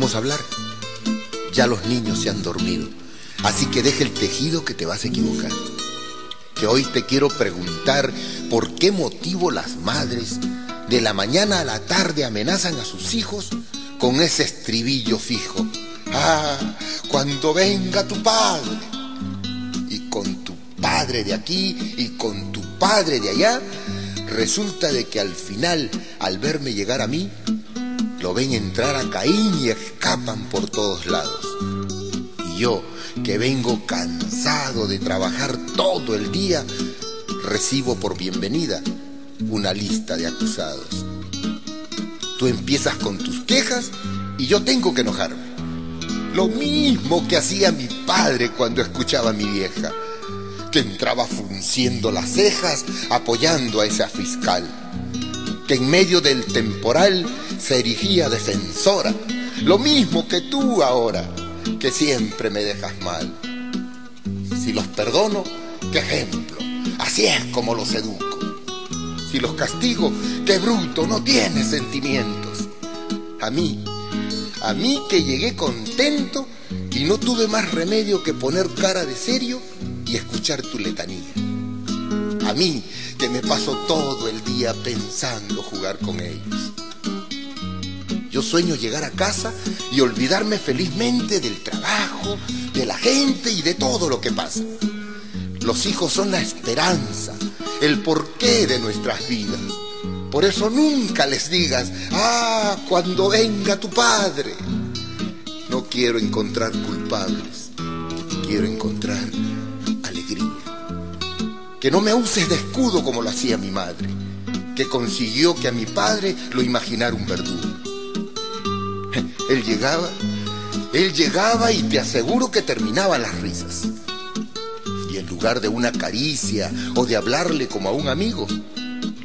¿podemos hablar? Ya los niños se han dormido, así que deja el tejido que te vas a equivocar. Que hoy te quiero preguntar por qué motivo las madres de la mañana a la tarde amenazan a sus hijos con ese estribillo fijo. Ah, cuando venga tu padre. Y con tu padre de aquí y con tu padre de allá, resulta de que al final, al verme llegar a mí, lo ven entrar a Caín y escapan por todos lados. Y yo, que vengo cansado de trabajar todo el día, recibo por bienvenida una lista de acusados. Tú empiezas con tus quejas y yo tengo que enojarme. Lo mismo que hacía mi padre cuando escuchaba a mi vieja, que entraba frunciendo las cejas apoyando a esa fiscal que en medio del temporal se erigía defensora, lo mismo que tú ahora, que siempre me dejas mal. Si los perdono, qué ejemplo, así es como los educo. Si los castigo, qué bruto, no tiene sentimientos. A mí, a mí que llegué contento y no tuve más remedio que poner cara de serio y escuchar tu letanía. A mí que me paso todo el día pensando jugar con ellos. Yo sueño llegar a casa y olvidarme felizmente del trabajo, de la gente y de todo lo que pasa. Los hijos son la esperanza, el porqué de nuestras vidas. Por eso nunca les digas, ah, cuando venga tu padre. No quiero encontrar culpables, quiero encontrar que no me uses de escudo como lo hacía mi madre, que consiguió que a mi padre lo imaginara un verdugo. Él llegaba, él llegaba y te aseguro que terminaban las risas. Y en lugar de una caricia o de hablarle como a un amigo,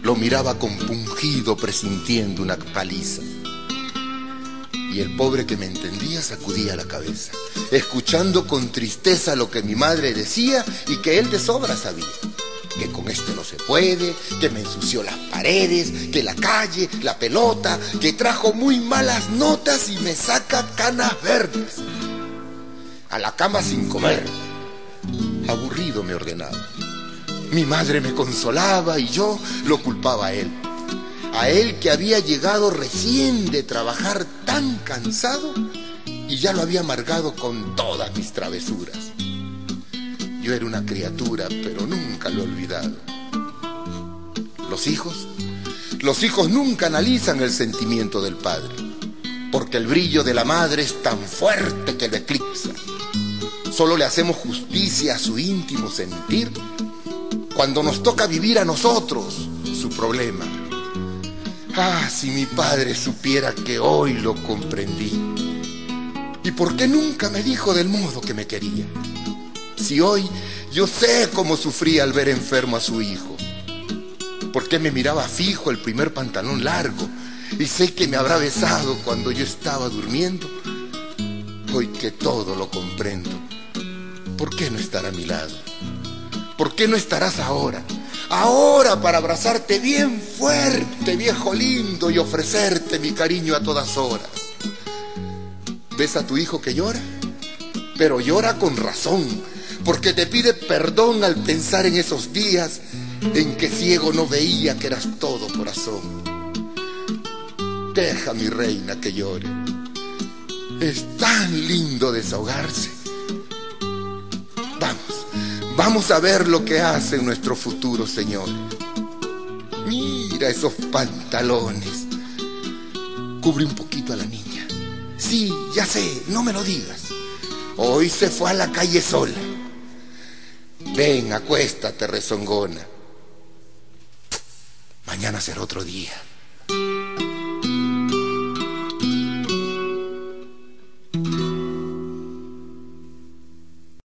lo miraba compungido presintiendo una paliza. Y el pobre que me entendía sacudía la cabeza, escuchando con tristeza lo que mi madre decía y que él de sobra sabía que con este no se puede, que me ensució las paredes, que la calle, la pelota, que trajo muy malas notas y me saca canas verdes. A la cama sin comer. Aburrido me ordenaba. Mi madre me consolaba y yo lo culpaba a él. A él que había llegado recién de trabajar tan cansado y ya lo había amargado con todas mis travesuras. Yo era una criatura, pero nunca lo he olvidado. Los hijos, los hijos nunca analizan el sentimiento del padre, porque el brillo de la madre es tan fuerte que lo eclipsa. Solo le hacemos justicia a su íntimo sentir cuando nos toca vivir a nosotros su problema. Ah, si mi padre supiera que hoy lo comprendí. ¿Y por qué nunca me dijo del modo que me quería? Si hoy yo sé cómo sufría al ver enfermo a su hijo. ¿Por qué me miraba fijo el primer pantalón largo? Y sé que me habrá besado cuando yo estaba durmiendo. Hoy que todo lo comprendo, ¿por qué no estar a mi lado? ¿Por qué no estarás ahora? Ahora para abrazarte bien fuerte, viejo lindo, y ofrecerte mi cariño a todas horas. ¿Ves a tu hijo que llora? Pero llora con razón porque te pide perdón al pensar en esos días en que ciego no veía que eras todo corazón. Deja mi reina que llore. Es tan lindo desahogarse. Vamos, vamos a ver lo que hace nuestro futuro Señor. Mira esos pantalones. Cubre un poquito a la niña. Sí, ya sé, no me lo digas. Hoy se fue a la calle sola. Ven, acuéstate, rezongona. Mañana será otro día.